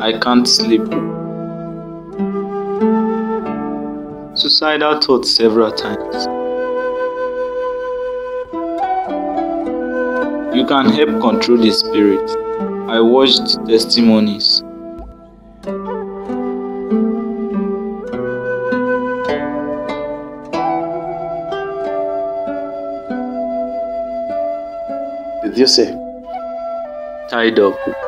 I can't sleep. Suicidal thoughts several times. You can help control the spirit. I watched testimonies. Did you say? Tied up.